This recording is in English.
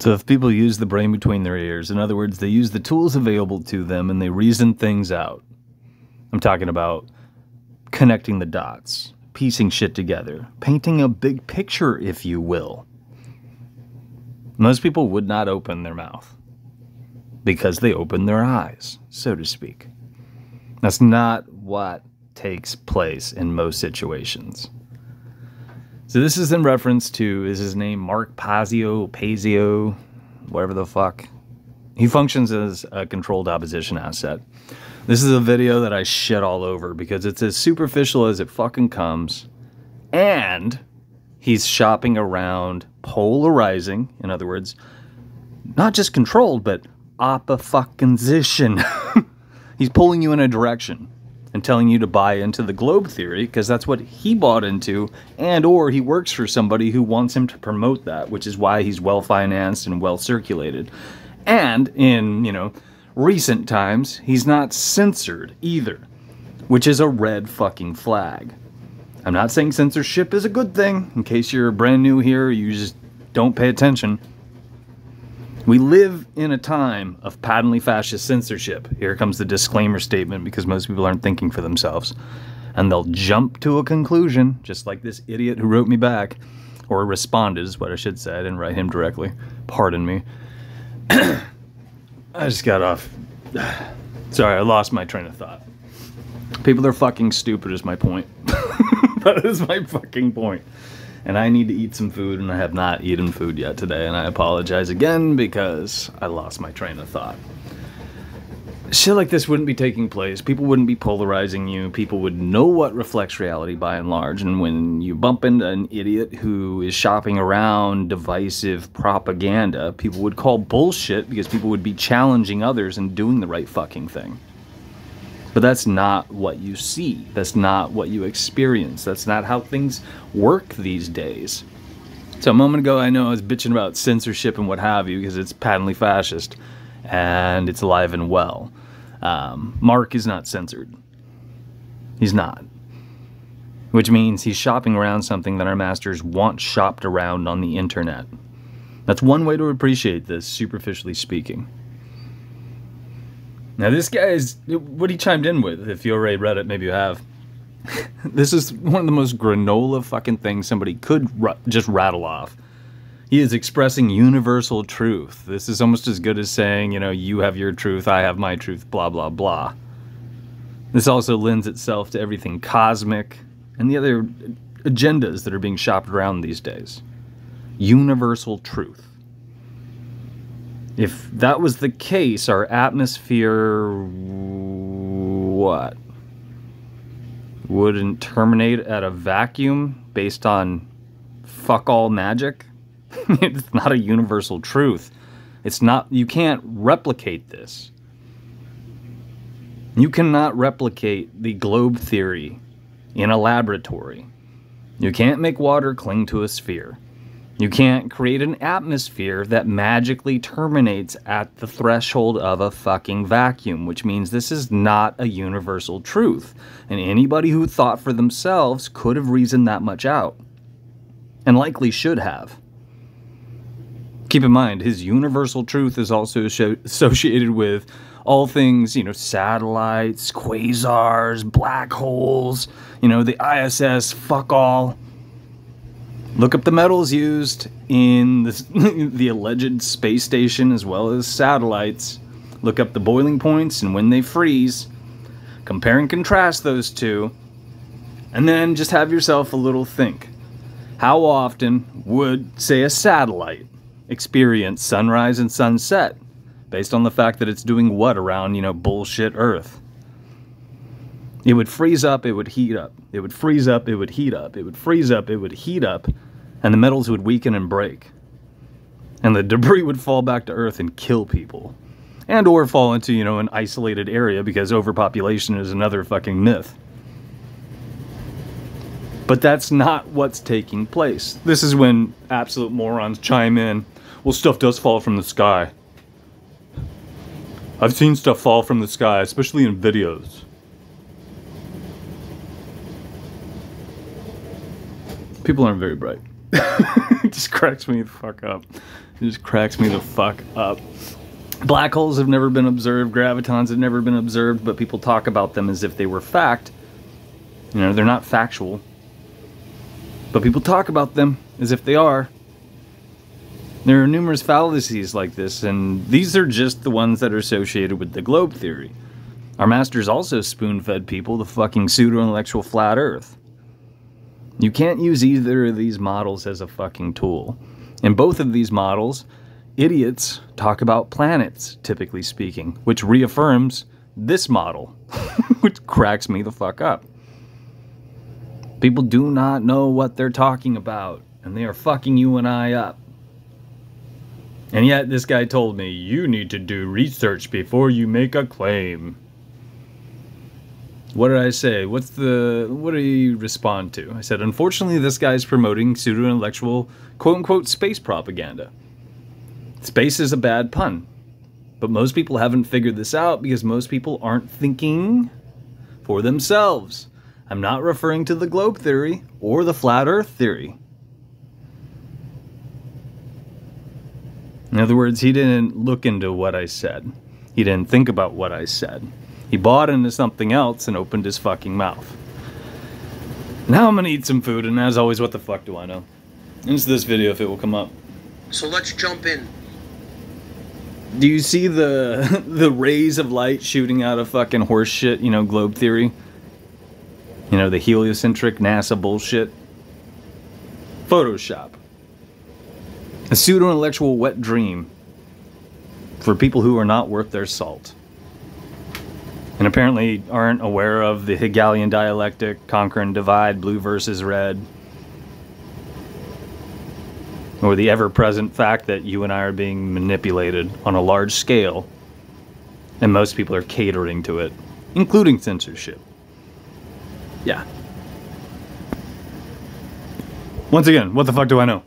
So if people use the brain between their ears, in other words, they use the tools available to them and they reason things out. I'm talking about connecting the dots, piecing shit together, painting a big picture, if you will. Most people would not open their mouth because they open their eyes, so to speak. That's not what takes place in most situations. So this is in reference to is his name Mark Pazio, Pazio, whatever the fuck. He functions as a controlled opposition asset. This is a video that I shit all over because it's as superficial as it fucking comes. And he's shopping around, polarizing, in other words, not just controlled, but oppa fucking position. he's pulling you in a direction and telling you to buy into the globe theory because that's what he bought into and or he works for somebody who wants him to promote that which is why he's well financed and well circulated and in you know recent times he's not censored either which is a red fucking flag. I'm not saying censorship is a good thing in case you're brand new here you just don't pay attention we live in a time of patently fascist censorship. Here comes the disclaimer statement because most people aren't thinking for themselves. And they'll jump to a conclusion, just like this idiot who wrote me back, or responded is what I should say. I didn't write him directly. Pardon me. I just got off. Sorry, I lost my train of thought. People are fucking stupid, is my point. that is my fucking point and I need to eat some food, and I have not eaten food yet today, and I apologize again because I lost my train of thought. Shit like this wouldn't be taking place. People wouldn't be polarizing you. People would know what reflects reality by and large. And when you bump into an idiot who is shopping around divisive propaganda, people would call bullshit because people would be challenging others and doing the right fucking thing. But that's not what you see. That's not what you experience. That's not how things work these days. So a moment ago, I know I was bitching about censorship and what have you because it's patently fascist and it's alive and well. Um, Mark is not censored. He's not. Which means he's shopping around something that our masters want shopped around on the internet. That's one way to appreciate this, superficially speaking. Now, this guy is what he chimed in with. If you already read it, maybe you have. this is one of the most granola fucking things somebody could just rattle off. He is expressing universal truth. This is almost as good as saying, you know, you have your truth, I have my truth, blah, blah, blah. This also lends itself to everything cosmic and the other agendas that are being shopped around these days. Universal truth. If that was the case, our atmosphere, what? Wouldn't terminate at a vacuum based on fuck all magic? it's not a universal truth. It's not, you can't replicate this. You cannot replicate the globe theory in a laboratory. You can't make water cling to a sphere. You can't create an atmosphere that magically terminates at the threshold of a fucking vacuum, which means this is not a universal truth. And anybody who thought for themselves could have reasoned that much out. And likely should have. Keep in mind, his universal truth is also associated with all things, you know, satellites, quasars, black holes, you know, the ISS, fuck all Look up the metals used in the, the alleged space station as well as satellites. Look up the boiling points and when they freeze. Compare and contrast those two. And then just have yourself a little think. How often would, say, a satellite experience sunrise and sunset based on the fact that it's doing what around, you know, bullshit Earth? It would freeze up, it would heat up. It would freeze up, it would heat up. It would freeze up, it would heat up. And the metals would weaken and break. And the debris would fall back to Earth and kill people. And or fall into, you know, an isolated area because overpopulation is another fucking myth. But that's not what's taking place. This is when absolute morons chime in. Well, stuff does fall from the sky. I've seen stuff fall from the sky, especially in videos. People aren't very bright. it just cracks me the fuck up. It just cracks me the fuck up. Black holes have never been observed, gravitons have never been observed, but people talk about them as if they were fact. You know, they're not factual. But people talk about them as if they are. There are numerous fallacies like this, and these are just the ones that are associated with the globe theory. Our masters also spoon fed people the fucking pseudo intellectual flat earth. You can't use either of these models as a fucking tool. In both of these models, idiots talk about planets, typically speaking, which reaffirms this model, which cracks me the fuck up. People do not know what they're talking about, and they are fucking you and I up. And yet, this guy told me, you need to do research before you make a claim. What did I say? What's the. What do you respond to? I said, unfortunately, this guy's promoting pseudo intellectual, quote unquote, space propaganda. Space is a bad pun. But most people haven't figured this out because most people aren't thinking for themselves. I'm not referring to the globe theory or the flat earth theory. In other words, he didn't look into what I said. He didn't think about what I said. He bought into something else and opened his fucking mouth. Now I'm gonna eat some food, and as always, what the fuck do I know? Into this video if it will come up. So let's jump in. Do you see the the rays of light shooting out of fucking horse shit, you know, globe theory? You know, the heliocentric NASA bullshit? Photoshop. A pseudo intellectual wet dream for people who are not worth their salt. And apparently aren't aware of the Hegelian dialectic, conquer and divide, blue versus red. Or the ever present fact that you and I are being manipulated on a large scale, and most people are catering to it, including censorship. Yeah. Once again, what the fuck do I know?